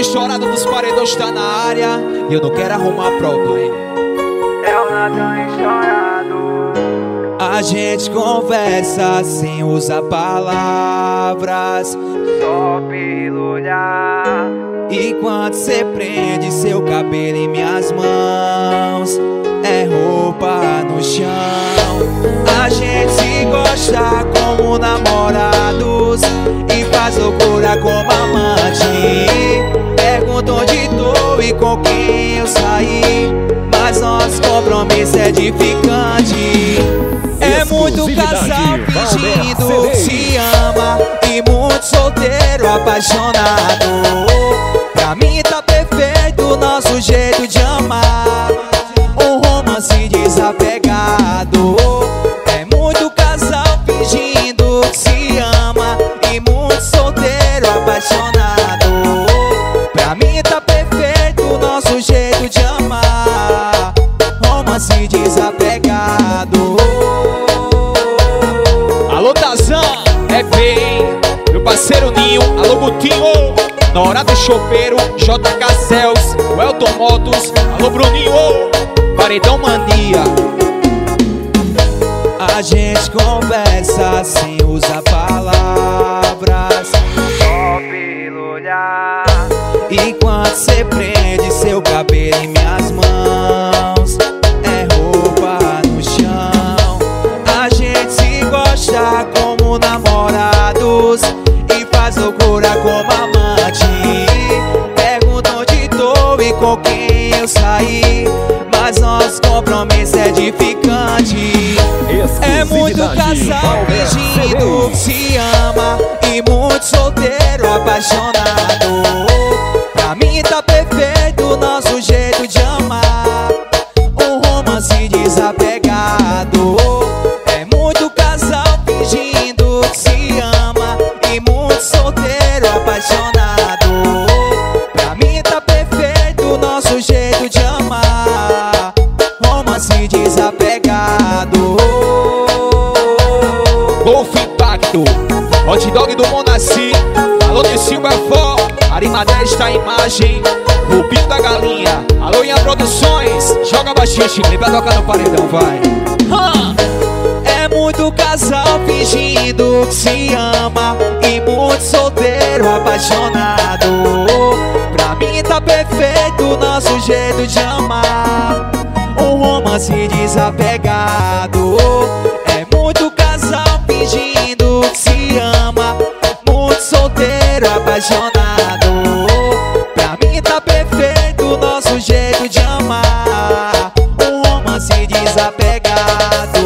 estourado dos paredões tá na área. E eu não quero arrumar problema. É o Natan estourado. A gente conversa sem usar palavras. Só pelo olhar. E quando cê prende seu cabelo em minhas mãos, é roupa no chão. A gente se gosta como namorados e faz loucura como amante. E com quem eu saí, mas nosso compromisso é edificante. É muito casal fingindo se ama e muito solteiro apaixonado. Pra mim tá perfeito nosso jeito olhar. E quando cê prende seu cabelo em minhas mãos É roupa no chão. A gente se gosta como namorados E faz loucura como amante. Pergunta onde tô e com quem eu saí Mas nosso compromisso é edificante. É muito casal fingindo que se ama E muito solteiro apaixonado Arimadé está a imagem Rubinho da Galinha. Alô Ian Produções. Joga baixinho, Chico. Pra tocar no paredão, vai! É muito casal fingindo que se ama E muito solteiro apaixonado. Pra mim tá perfeito nosso jeito de amar. Um romance desapegado. É muito casal fingindo que se ama Muito solteiro apaixonado desapegado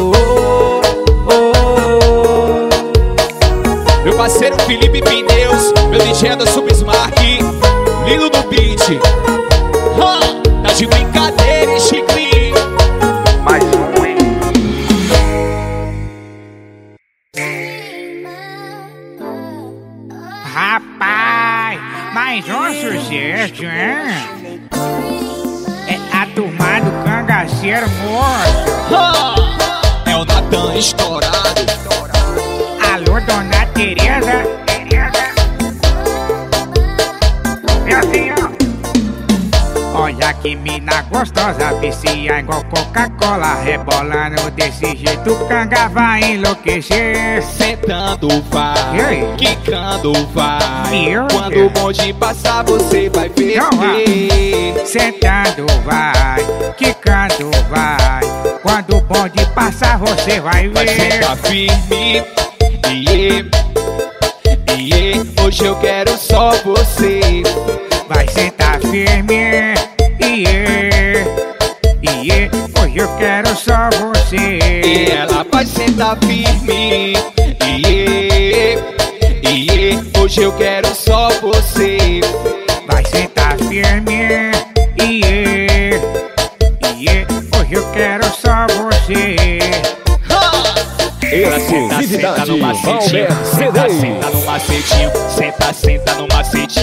rebolando desse jeito, canga vai enlouquecer. Sentando vai, quicando vai. Quando o bonde passar você vai ver. Sentando vai, quicando vai. Quando o bonde passar, você vai Vai ver. sentar firme. Iê, iê Hoje eu quero só você. Vai sentar firme, iê, iê. Hoje eu quero só você. E ela vai sentar firme Iê, iê Hoje eu quero só você Vai sentar firme, iê, iê. Hoje eu quero só você. Ela senta, senta no macetinho, senta, senta no macetinho, senta, senta no macetinho,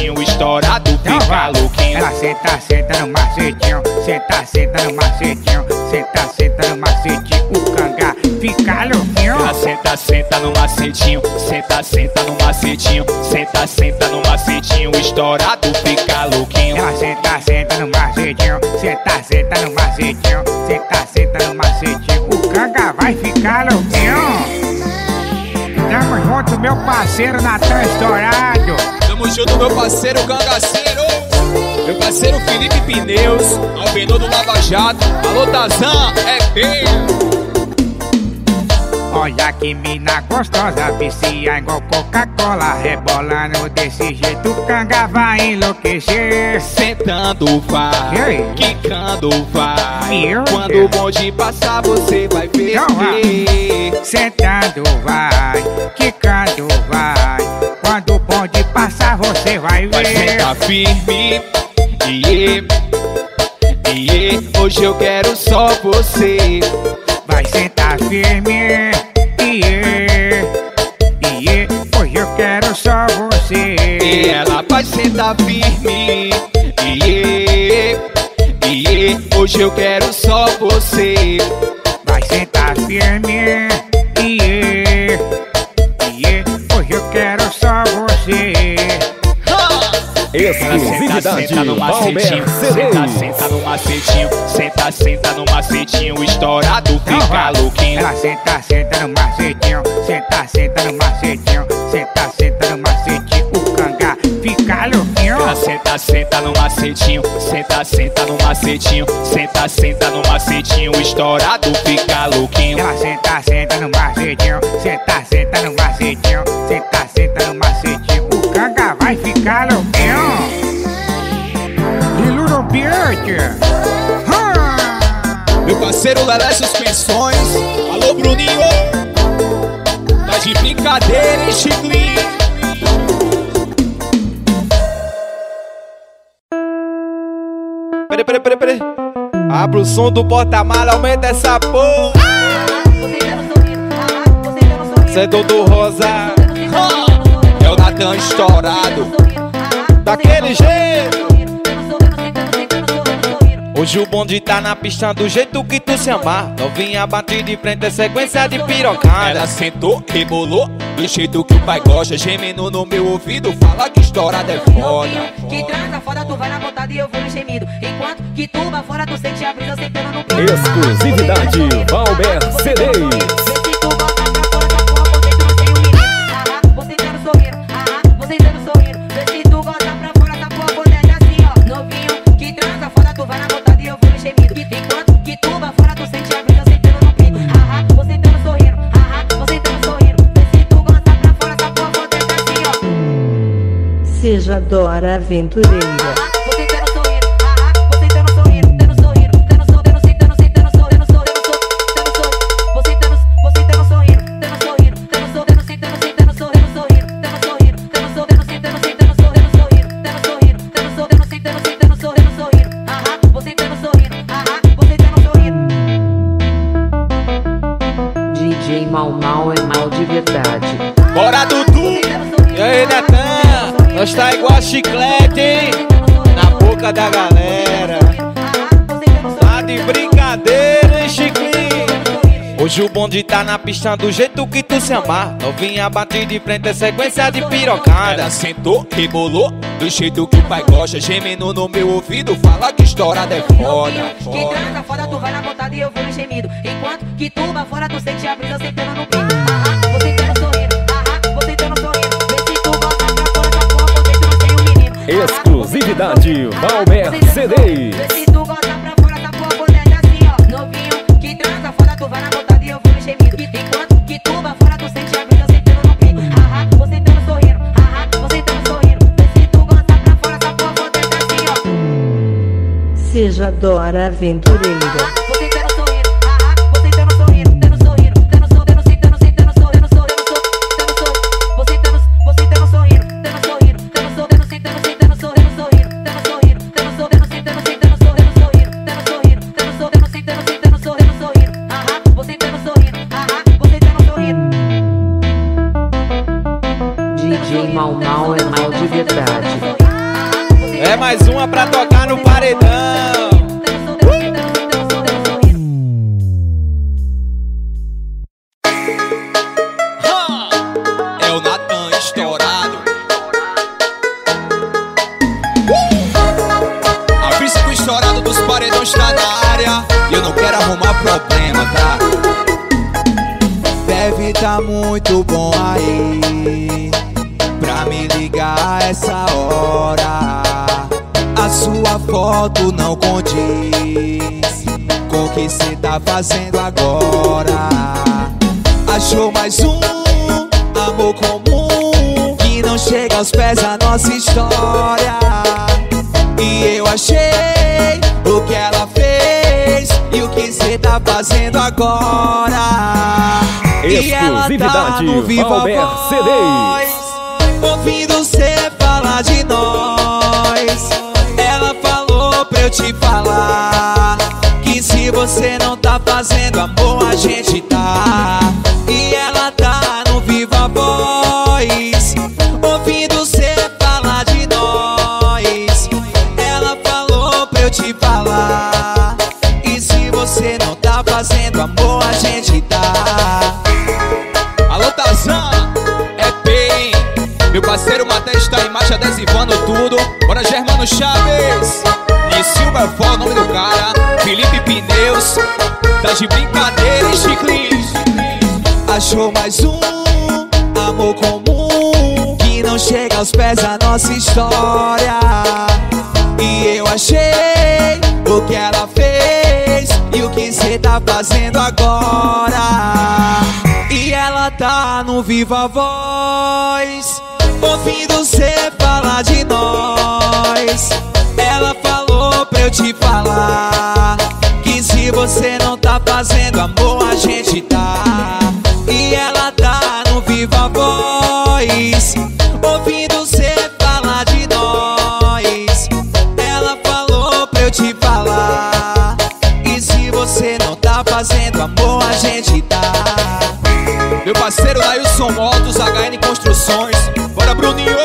estourado fica louquinho. Ela senta, senta no macetinho, senta, senta no macetinho, senta, senta no macetinho. O canga fica louquinho. Ela senta, senta no macetinho, senta, senta no macetinho, senta, senta no macetinho, estourado fica louquinho. Ela senta, senta no macetinho, senta, senta no macetinho, senta, senta no macetinho. O canga vai ficar louquinho. Tamo junto, meu parceiro Natan Estourado. Junto, meu parceiro Cangaceiro. Meu parceiro Felipe Pneus, Albenor do Lava Jato. Alô, Tazan, é bem. Olha que mina gostosa, vicia igual Coca-Cola, rebolando desse jeito, canga vai enlouquecer. Sentando vai, quicando vai. Meu Quando Deus. o bonde passar, você vai ver. Então. Sentando vai, quicando vai. Quando você vai Vai ver. sentar firme, iê, iê. Hoje eu quero só você. Vai sentar firme, iê, iê. Hoje eu quero só você. E ela vai sentar firme, iê, iê. Hoje eu quero só você. Vai sentar firme, iê, iê. Hoje eu quero só você. Exclusividade Senta, senta no macetinho, senta, senta no macetinho, senta, senta no macetinho, estourado Então fica louquinho. Ela senta, senta no macetinho, senta, senta no macetinho, senta, senta no macetinho. O canga fica louquinho. Ela senta, senta no macetinho, senta, senta no macetinho, senta, senta no macetinho, estourado fica louquinho. Ela senta, senta no macetinho, senta, senta no macetinho, senta, senta no macetinho. O canga vai ficar louquinho. Beard. Meu parceiro Lelé Suspensões, alô Bruninho, tá de brincadeira, hein, Chiclinho? Peraí, peraí, peraí, peraí. Abra o som do porta-mala, aumenta essa porra. Cê é Dodô Rosa, é o Natan estourado, daquele jeito. Hoje o bonde tá na pista do jeito que tu se amar. Novinha bate de frente, é sequência de pirocada. Ela sentou, rebolou, do jeito que o pai gosta. Gemendo no meu ouvido, fala que estourada é foda. Que transa foda, tu vai na vontade e eu vou no gemido. Enquanto que tu vai fora, tu sente a brisa sentando no peito. Exclusividade Valmer CDs. Sejadora Aventureira. Chiclete, hein? Na boca da galera. Tá de brincadeira, hein, Chiclinho? Hoje o bonde tá na pista do jeito que tu se amar. Novinha bate de frente, é sequência de pirocada. Ela sentou, rebolou, do jeito que o pai gosta. Gemendo no meu ouvido, fala que estourada é foda. Que transa foda, tu vai na vontade e eu vou no gemido. Enquanto que tu vai fora, tu sente a brisa sentando no Exclusividade Valmer. Vê se tu bota pra fora é assim, ó. Novinho, que transa foda, tu vai na vontade e eu vou no gemido. Enquanto que tu vai fora, tu sente a brisa sentando no peito. Ah, você tá no sorrindo, ah, você tá no sorrindo. Vê se tu bota pra fora é assim, ó. Seja Dora Aventureira. Você que cê tá fazendo agora. Achou mais um amor comum Que não chega aos pés da nossa história. E eu achei o que ela fez E o que cê tá fazendo agora. E ela tá no Viva Voz. Ouvindo cê falar de nós pra eu te falar Que se você não tá fazendo amor a gente tá. E ela tá no Viva Voz Ouvindo cê falar de nós. Ela falou pra eu te falar E se você não tá fazendo amor Tá de brincadeira, hein, Chiclis Achou mais um amor comum Que não chega aos pés da nossa história. E eu achei o que ela fez E o que cê tá fazendo agora. E ela tá no Viva Voz Ouvindo cê falar de nós. Ela falou pra eu te falar você não tá fazendo amor a gente tá. E ela tá no Viva Voz Ouvindo cê falar de nós. Ela falou pra eu te falar E se você não tá fazendo amor a gente tá. Meu parceiro Lailson Motos, HN Construções. Bora Bruninho,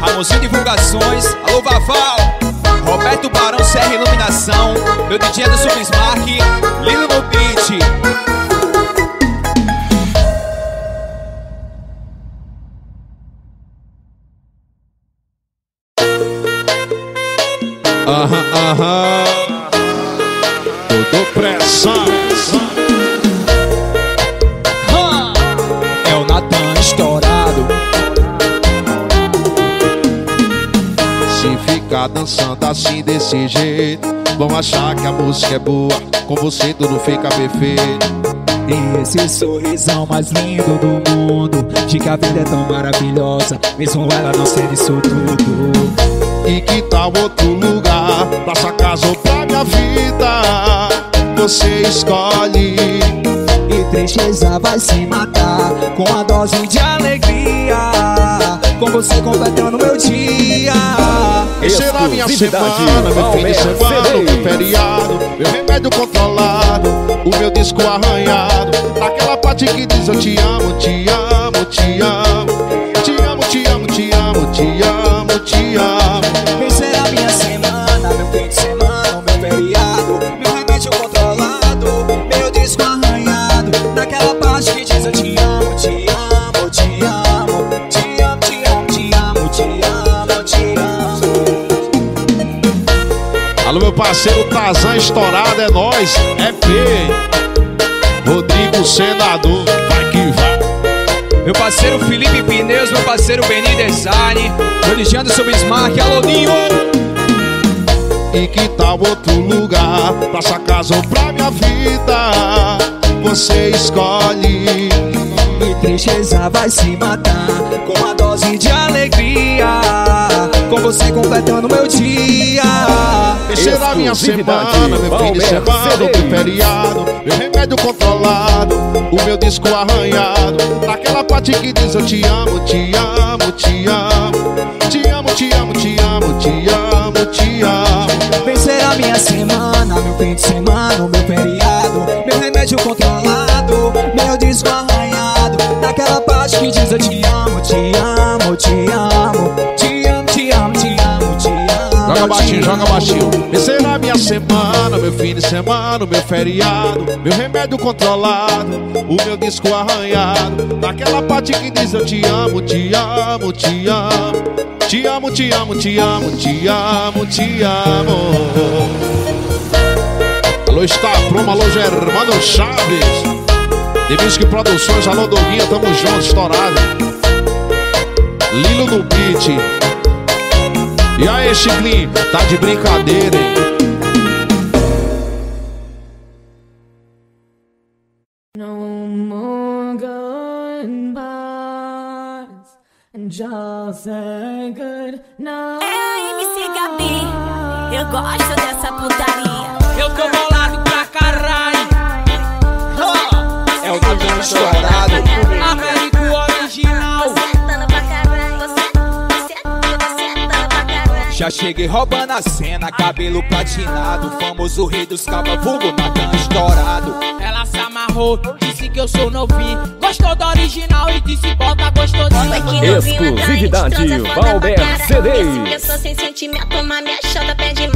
Ramonzinho Divulgações. Alô Vaval, Roberto Barão CR Iluminação. Meu DJ é do Subsmark, no beat Aham, aham. Tudo pressão. É o Natan estourado Se ficar dançando assim desse jeito, vão achar que a música é boa. Com você tudo fica perfeito. E esse sorrisão mais lindo do mundo De que a vida é tão maravilhosa Mesmo ela não ser isso tudo E que tal outro lugar? Pra sua casa ou pra minha vida? Você escolhe. E tristeza vai se matar Com a dose de alegria Com você completando meu dia. Será minha Exclusividade, semana, meu fim de semana, meu feriado, meu remédio controlado, o meu disco arranhado. Naquela parte que diz eu te amo, te amo, te amo, parceiro Tazan estourado, é nós, é P. Rodrigo Senador, vai que vai. Meu parceiro Felipe Pneus, meu parceiro Beni Design Meu DJ do Subsmark, alô Ninho E que tal outro lugar? Pra sua casa ou pra minha vida? Você escolhe. E tristeza vai se matar Com a dose de alegria Com você completando meu dia Será minha semana, meu fim de semana, meu feriado, meu remédio controlado, o meu disco arranhado. Naquela parte que diz eu te amo, te amo, te amo, te amo, te amo, te amo, te amo, te amo. Vem ser a minha semana, meu fim de semana, meu feriado Meu remédio controlado, meu disco arranhado Naquela parte que diz eu te amo, te amo, te amo Joga baixinho, joga baixinho. Será minha semana, meu fim de semana, meu feriado, meu remédio controlado, o meu disco arranhado. Naquela parte que diz eu te amo, te amo, te amo, te amo, te amo, te amo, te amo, te amo. Alô, está Pluma, alô, Germano Chaves. The Music Produções, alô Doguinha, tamo junto, estourado. Lilo no beat. E aí, Chiclin, tá de brincadeira, hein? No more goodbyes and just say good night. É MC Gabi, eu gosto dessa putaria. Eu tô bolado pra caralho. É o Dudão estourado. Américo original. Já cheguei roubando a cena, cabelo platinado. Famoso rei dos cabas, vulgo Natan estourado. Ela se amarrou, disse que eu sou novinho. Gostou do original e disse bota gostosinho. Exclusividade, foda Valber. CDs. Esse pessoa sem sentimento, mas minha chota pede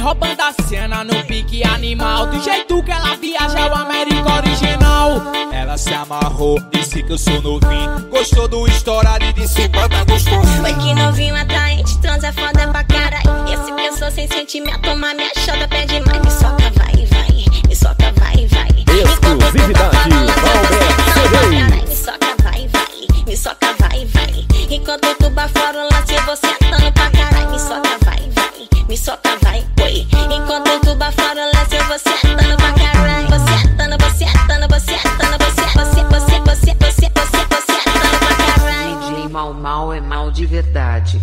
roubando a cena no pique animal. Do jeito que ela viaja, é o América original. Ela se amarrou, disse que eu sou novinho. Gostou do estourado e disse bota gostosinho. Foi que novinho atraente, trans é foda pra caralho. Esse pessoa sem sentimento, mas minha chota pede mais. Me soca, vai, vai, me soca, vai, vai. Exclusividade, de verdade.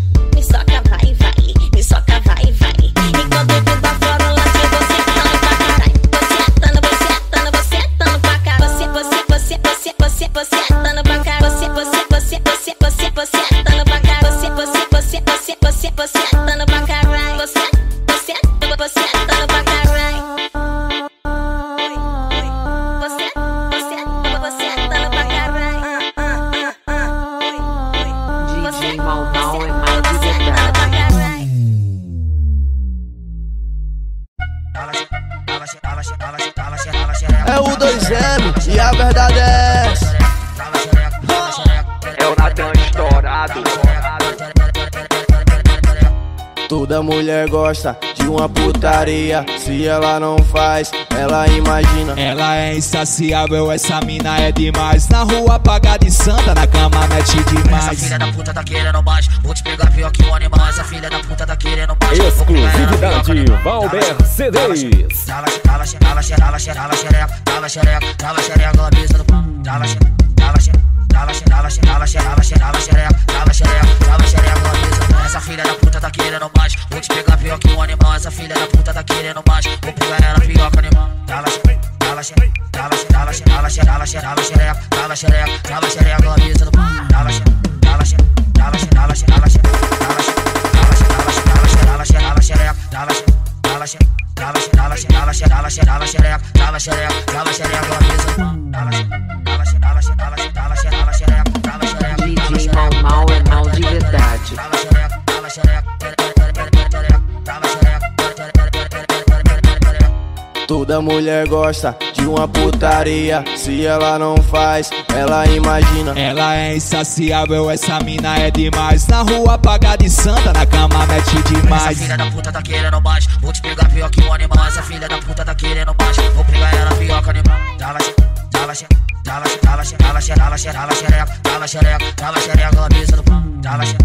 Toda mulher gosta de uma putaria. Se ela não faz, ela imagina. Ela é insaciável, essa mina é demais. Na rua apagada de santa, na cama mete Essa demais. filha da puta tá querendo mais. Vou te pegar pior que um animal. Essa filha da puta tá querendo mais. Um Exclusividade. Valber CDs. Xe- tala, xereca, tala, xereca, tala, xereca, na mesa do pão. Tala, xe- tala, xe- tala, xereca, tala, xereca, tala, xereca, na mesa do pão. Essa filha da puta tá querendo mais. Vou te pegar pior que um animal. Essa filha da puta tá querendo mais. Vou pegar ela pior que um animal. Tala, xe- tala, xe- tala, xe- tala, xe- tala, xe- tala, xe- tala, xereca, tala, xereca, tala, xereca, na mesa do pão. Tala, xereca, tala, xe- tala, xe- tala, xe- tala, xe- tala, xe- tala, xe- tala, xereca, tala, xereca, tala, xereca, na mesa do pão. Tala, xe- tala, xe- tala, Toda mulher gosta de uma putaria. Se ela não faz, ela imagina. Ela é insaciável, essa mina é demais. Na rua apagada de santa, na cama mete Essa demais. filha da puta tá querendo mais. Vou te pegar pior que um animal. Essa filha da puta tá querendo mais. Vou pegar ela pior que um animal. Tala, xe- tala, xe- tala, xe- tala, xereca, tala, xereca, tala, xereca, na mesa do pão. Xe- tala, xe-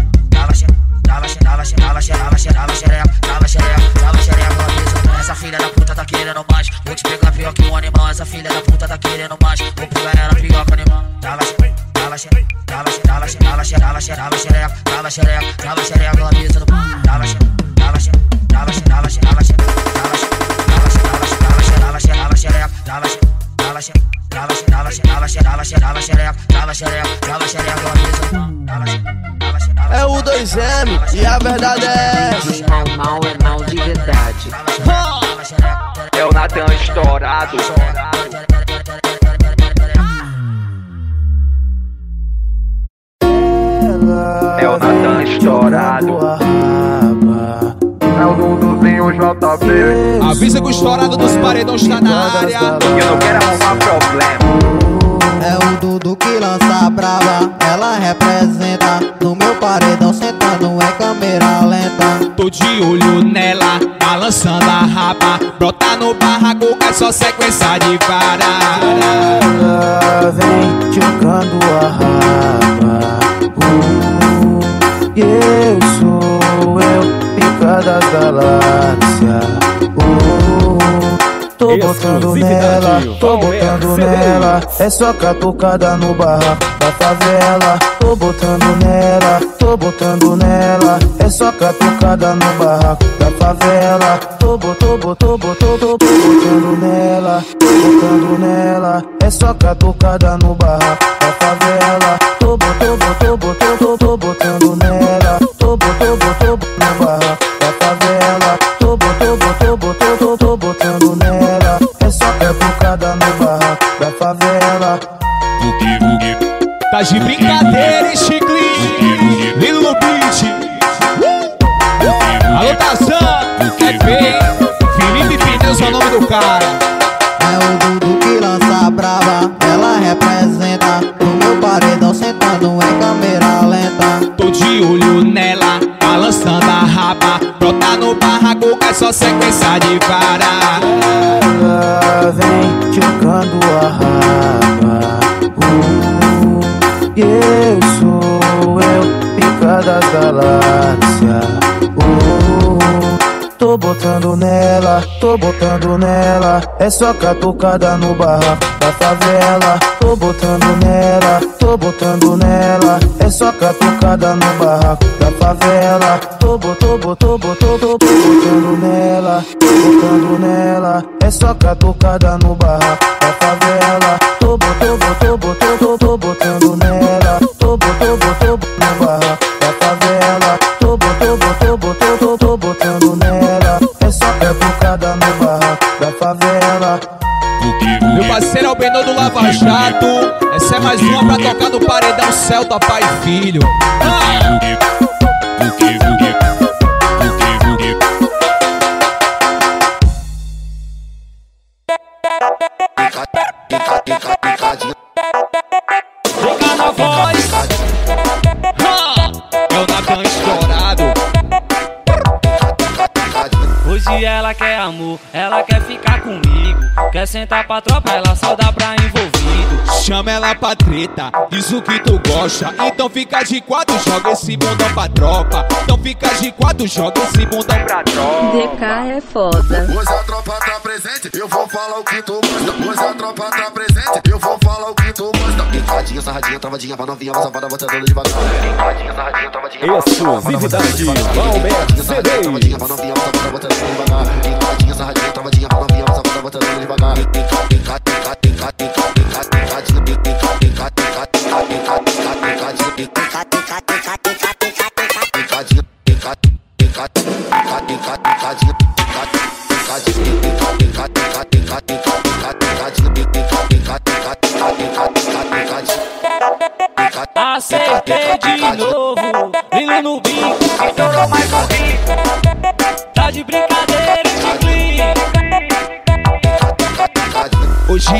tala, xe- tala, xe- tala, xereca, tala, xereca, tala, xereca, na mesa do pão. Essa filha da puta tá querendo mais. Vou te pegar pior que um animal. Essa filha da puta tá querendo mais. Vou pegar ela pior que um animal. Tala, xe- tala, xe- tala, xe- tala, xe- tala, Trava xereca, trava xereca, trava xereca, trava xereca na pista do Trava xereca, trava xereca, trava xereca, trava xereca, trava xereca, trava xereca, trava xereca, trava xereca, trava xereca, trava xereca, trava xereca, trava xereca, trava xereca, trava xereca, trava xereca, trava xereca na pista do Trava xereca, trava xereca. É o 2M e a verdade é essa. Mal, mal é mal de verdade. É o Natan estourado. É o Natan estourado. É o Duduzinho JB. Avisa que o estourado dos paredões tá na área. Eu não quero arrumar problema. Tô botando nela É só catucada no barraco da favela. Tô botando nela, tô botando nela É só catucada no barraco da favela. Tô botando, tô botando, tô botando nela Tô botando nela É só catucada no barraco da favela Tô botando nela, tô botando nela. É só catucada no barraco da favela. Tô botando nela, tô botando nela. É só catucada no barraco da favela. Tô botando, tô botando, tô botando nela Tô botando nela. É só catucada no barraco da favela. Tô botando, tô botando, tô botando nela. Tô botando, tô parceiro é o Benô do Lava Jato Essa é mais uma pra tocar no paredão Celta, pai e filho! Fica na voz! É o Natan estourado Hoje ela quer amor, ela quer ficar comigo. Quer sentar pra tropa, Chama ela pra treta, diz o que tu gosta Então fica de quatro, joga esse bundão pra tropa Então fica de quatro, joga esse bundão pra tropa DK é foda. Pois a tropa tá presente, eu vou falar o que tu gosta. Pois a tropa tá presente, eu vou falar o que tu gosta. Picadinha, sarradinha, travadinha, pra novinha, mas safada, botando devagar. Picadinha, sarradinha, travadinha, Exclusividade Valber CDs. travadinha, pra novinha, mas safada, botando devagar. Picadinha, sarradinha, travadinha, pra novinha, mas safada, botando devagar. Pica, pica, pica, pica,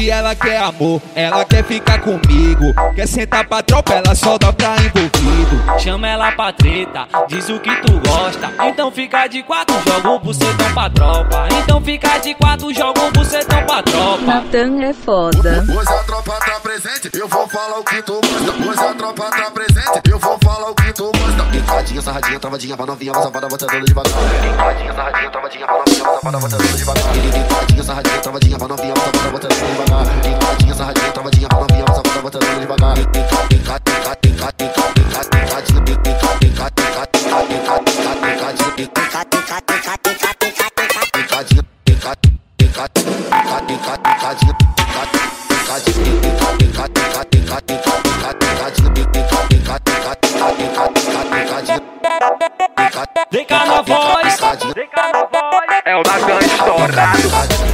Hoje ela quer amor, ela quer ficar comigo Quer sentar pra tropa, ela só dá pra envolvido Chama ela pra treta, diz o que tu gosta. Então fica de quatro, joga um bucetão pra tropa. Então fica de quatro, joga um bucetão pra tropa. Natan é foda. Pois a tropa tá presente, eu vou falar o que tu gosta. Pois a tropa tá presente, eu vou falar o que Sarradinha, sarradinha, travadinha pra novinha, mas safada você dando devagar. Sarradinha, sarradinha, travadinha pra novinha, mas safada você dando devagar. Sarradinha, sarradinha, travadinha pra novinha, mas safada você dando devagar. Sarradinha, sarradinha, travadinha pra novinha, mas safada você dando devagar. Sarradinha, sarradinha, travadinha pra novinha, mas safada você dando devagar. É o Natan estourado.